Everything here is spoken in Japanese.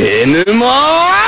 N マ